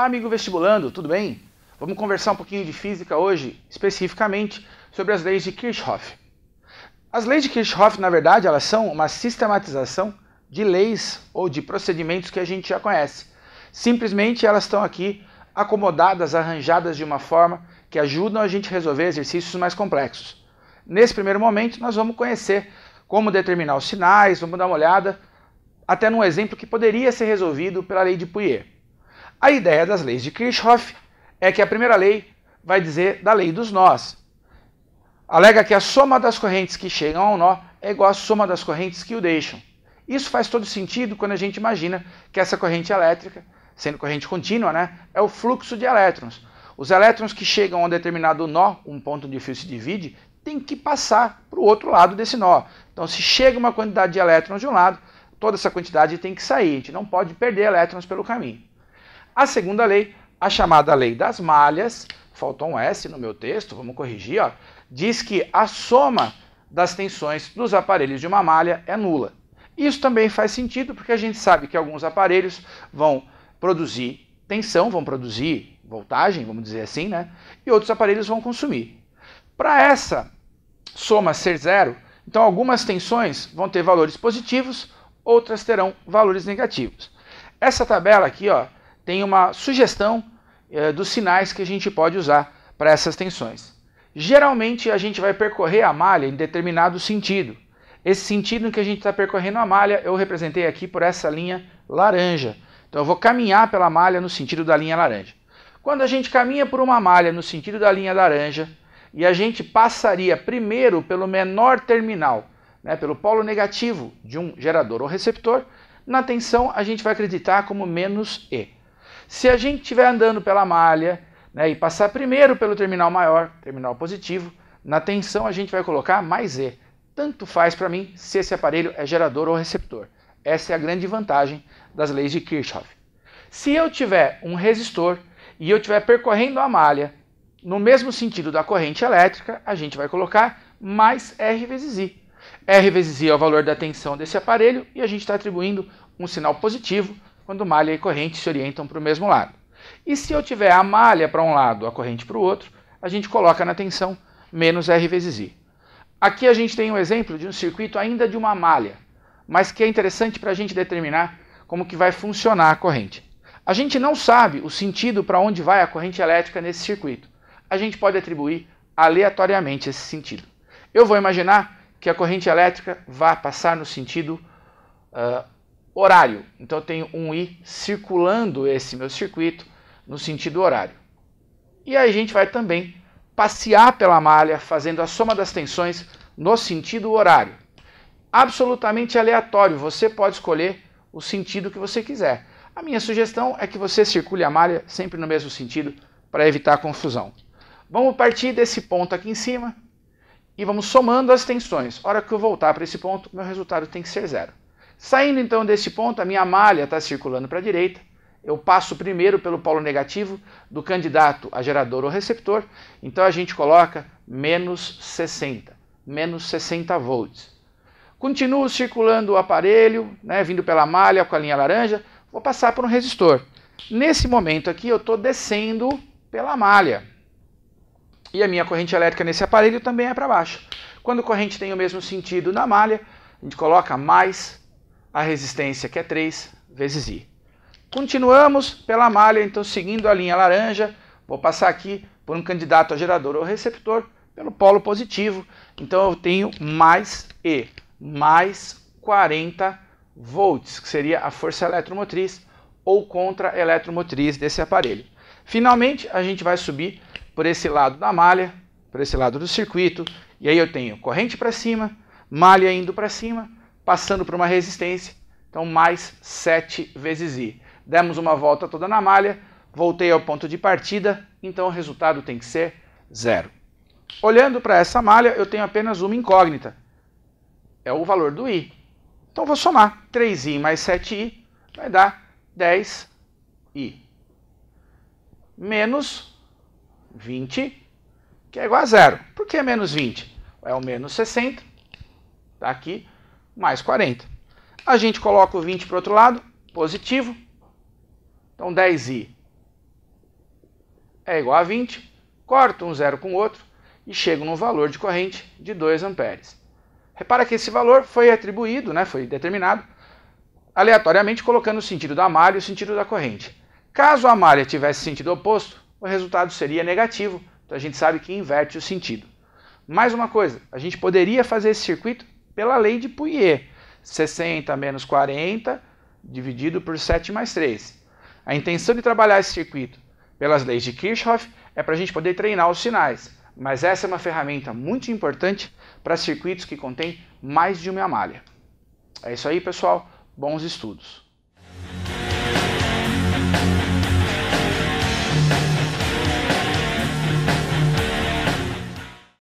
Olá, amigo vestibulando, tudo bem? Vamos conversar um pouquinho de física hoje, especificamente sobre as leis de Kirchhoff. As leis de Kirchhoff, na verdade, elas são uma sistematização de leis ou de procedimentos que a gente já conhece. Simplesmente elas estão aqui acomodadas, arranjadas de uma forma que ajudam a gente a resolver exercícios mais complexos. Nesse primeiro momento, nós vamos conhecer como determinar os sinais, vamos dar uma olhada até num exemplo que poderia ser resolvido pela lei de Pouillet. A ideia das leis de Kirchhoff é que a primeira lei vai dizer da lei dos nós. Alega que a soma das correntes que chegam ao nó é igual à soma das correntes que o deixam. Isso faz todo sentido quando a gente imagina que essa corrente elétrica, sendo corrente contínua, né, é o fluxo de elétrons. Os elétrons que chegam a um determinado nó, um ponto onde o fio se divide, tem que passar para o outro lado desse nó. Então, se chega uma quantidade de elétrons de um lado, toda essa quantidade tem que sair. A gente não pode perder elétrons pelo caminho. A segunda lei, a chamada lei das malhas, faltou um S no meu texto, vamos corrigir, ó, diz que a soma das tensões dos aparelhos de uma malha é nula. Isso também faz sentido porque a gente sabe que alguns aparelhos vão produzir tensão, vão produzir voltagem, vamos dizer assim, né? E outros aparelhos vão consumir. Para essa soma ser zero, então algumas tensões vão ter valores positivos, outras terão valores negativos. Essa tabela aqui, ó, tem uma sugestão é, dos sinais que a gente pode usar para essas tensões. Geralmente a gente vai percorrer a malha em determinado sentido. Esse sentido em que a gente está percorrendo a malha eu representei aqui por essa linha laranja. Então eu vou caminhar pela malha no sentido da linha laranja. Quando a gente caminha por uma malha no sentido da linha laranja e a gente passaria primeiro pelo menor terminal, né, pelo polo negativo de um gerador ou receptor, na tensão a gente vai acreditar como menos E. Se a gente estiver andando pela malha né, e passar primeiro pelo terminal maior, terminal positivo, na tensão a gente vai colocar mais E. Tanto faz para mim se esse aparelho é gerador ou receptor. Essa é a grande vantagem das leis de Kirchhoff. Se eu tiver um resistor e eu estiver percorrendo a malha no mesmo sentido da corrente elétrica, a gente vai colocar mais R vezes I. R vezes I é o valor da tensão desse aparelho e a gente está atribuindo um sinal positivo quando malha e corrente se orientam para o mesmo lado. E se eu tiver a malha para um lado, a corrente para o outro, a gente coloca na tensão menos R vezes I. Aqui a gente tem um exemplo de um circuito ainda de uma malha, mas que é interessante para a gente determinar como que vai funcionar a corrente. A gente não sabe o sentido para onde vai a corrente elétrica nesse circuito. A gente pode atribuir aleatoriamente esse sentido. Eu vou imaginar que a corrente elétrica vai passar no sentido uh, horário. Então eu tenho um I circulando esse meu circuito no sentido horário. E a gente vai também passear pela malha fazendo a soma das tensões no sentido horário. Absolutamente aleatório, você pode escolher o sentido que você quiser. A minha sugestão é que você circule a malha sempre no mesmo sentido para evitar confusão. Vamos partir desse ponto aqui em cima e vamos somando as tensões. A hora que eu voltar para esse ponto, meu resultado tem que ser zero. Saindo então desse ponto, a minha malha está circulando para a direita. Eu passo primeiro pelo polo negativo do candidato a gerador ou receptor. Então a gente coloca menos 60, menos 60 volts. Continuo circulando o aparelho, né, vindo pela malha com a linha laranja. Vou passar por um resistor. Nesse momento aqui eu estou descendo pela malha. E a minha corrente elétrica nesse aparelho também é para baixo. Quando a corrente tem o mesmo sentido na malha, a gente coloca mais a resistência que é 3 vezes I. Continuamos pela malha, então seguindo a linha laranja, vou passar aqui por um candidato a gerador ou receptor pelo polo positivo, então eu tenho mais E, mais 40 volts, que seria a força eletromotriz ou contra-eletromotriz desse aparelho. Finalmente, a gente vai subir por esse lado da malha, por esse lado do circuito, e aí eu tenho corrente para cima, malha indo para cima, passando por uma resistência, então mais 7 vezes I. Demos uma volta toda na malha, voltei ao ponto de partida, então o resultado tem que ser zero. Olhando para essa malha, eu tenho apenas uma incógnita, é o valor do I. Então vou somar 3I mais 7I, vai dar 10I. Menos 20, que é igual a zero. Por que menos 20? É o menos 60, está aqui, mais 40. A gente coloca o 20 para o outro lado, positivo. Então 10i é igual a 20, corto um zero com o outro e chego num valor de corrente de 2 amperes. Repara que esse valor foi atribuído, né, foi determinado aleatoriamente colocando o sentido da malha e o sentido da corrente. Caso a malha tivesse sentido oposto, o resultado seria negativo, então a gente sabe que inverte o sentido. Mais uma coisa, a gente poderia fazer esse circuito pela lei de Pouillet, 60 menos 40 dividido por 7 mais 3. A intenção de trabalhar esse circuito pelas leis de Kirchhoff é para a gente poder treinar os sinais, mas essa é uma ferramenta muito importante para circuitos que contêm mais de uma malha. É isso aí, pessoal. Bons estudos!